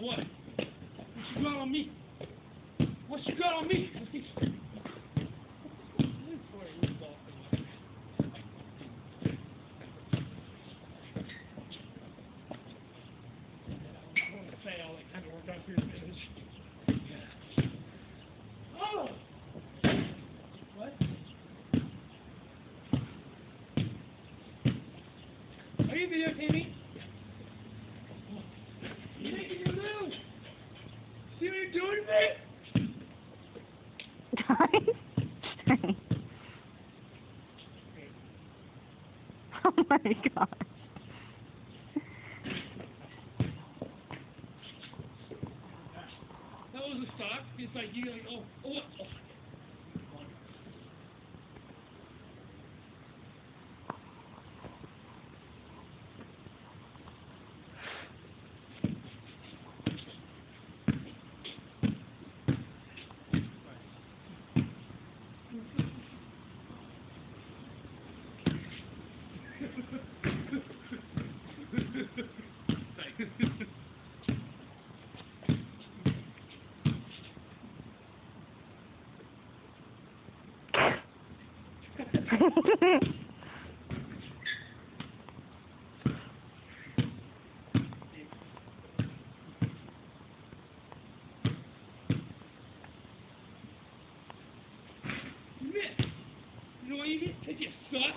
what? What you got on me? What you got on me? You videotaping? You making your move? See what you're doing to me? Oh my god. That was a stock. It's like you like oh oh oh. You know what you missed? 'Cause you suck.